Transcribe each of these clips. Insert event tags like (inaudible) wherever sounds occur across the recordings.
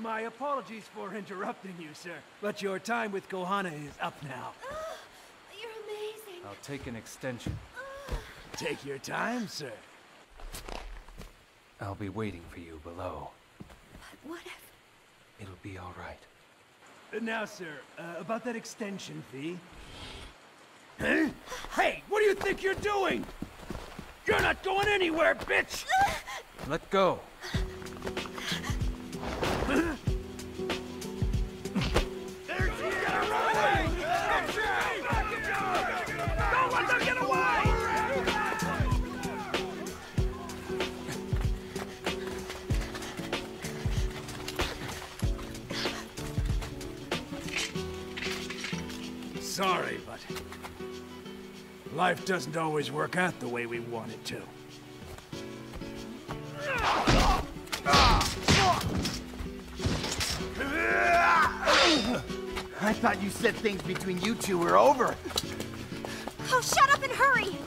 My apologies for interrupting you, sir. But your time with Kohana is up now. (gasps) You're amazing. I'll take an extension. (sighs) Take your time, sir. I'll be waiting for you below. But what if... It'll be all right. Uh, Now, sir, uh, about that extension fee. (gasps) Huh? Hey, what do you think you're doing? You're not going anywhere, bitch! (laughs) Let go. Sorry, but life doesn't always work out the way we want it to. I thought you said things between you two were over. Oh, shut up and hurry!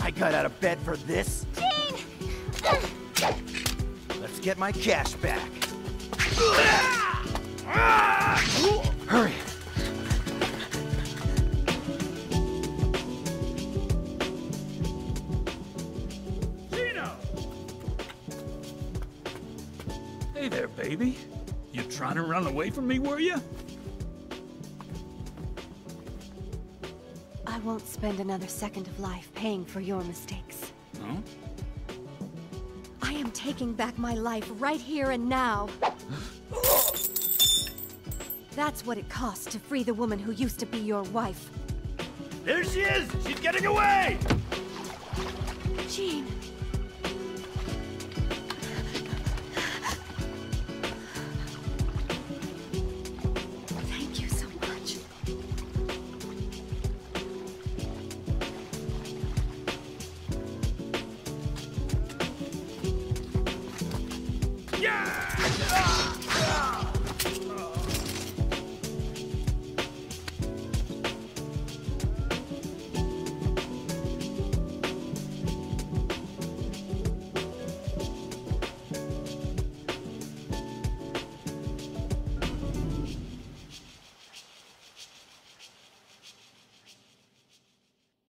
I got out of bed for this. Jin! Let's get my cash back. Hurry. Shino! Hey there, baby. You trying to run away from me, were you? I won't spend another second of life paying for your mistakes. Huh? I am taking back my life right here and now. That's what it costs to free the woman who used to be your wife. There she is! She's getting away! Jin. Yeah!